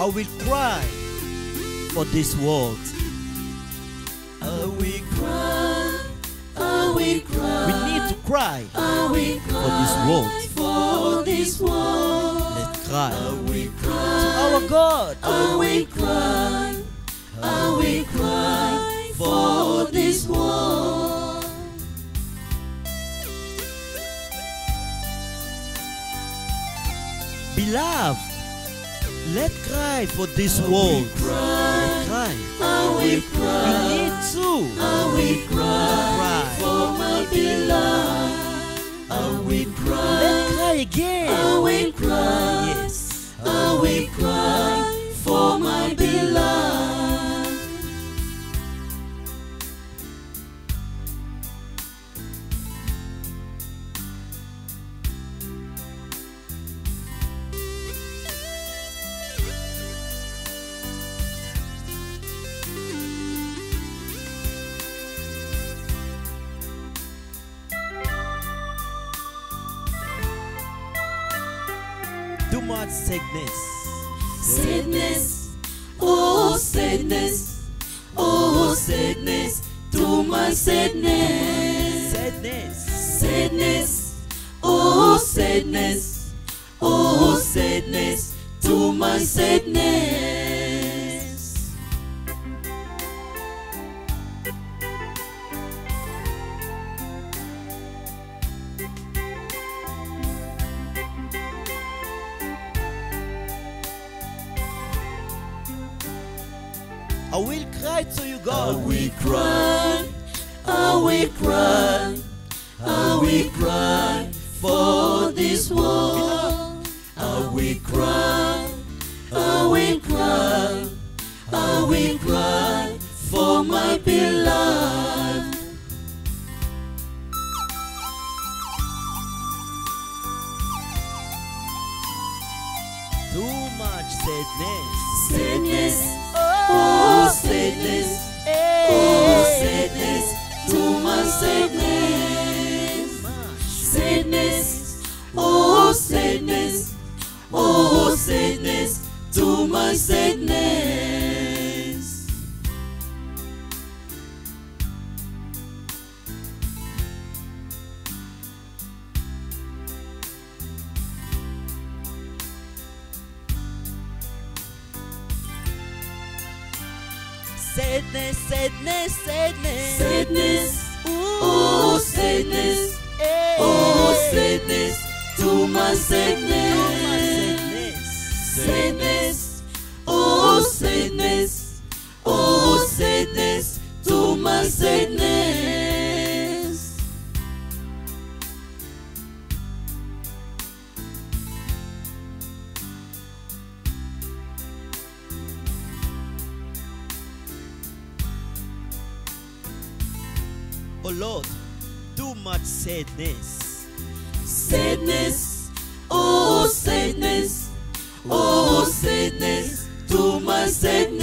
I will cry for this world. I will cry, I will We need to cry I will for this world. for this world. Let's cry I will to our God. I will cry, I will cry for this world. Beloved, let's cry for this I will world. cry, Let's cry. I will You cry, need to I will cry cry. for my beloved. I will cry, Let's cry again. I will cry. Yes. I will cry much sickness. Sadness, oh sadness, oh sadness, to my sadness. Sadness. Sadness, oh sadness, oh sadness, to my sadness. I will cry to you, I God. will cry, I will cry, I will cry for this world. I will cry, I will cry, I will cry for my beloved. Too much sadness. Sadness, sadness. Sadness, oh sadness, oh sadness, to my sadness. Sadness. Sadness, Ooh. oh sadness, oh sadness, to my sadness. Sadness, oh sadness, oh sadness, to my sadness. Oh Lord, too much sadness. Sadness, oh sadness, oh sadness, too much sadness.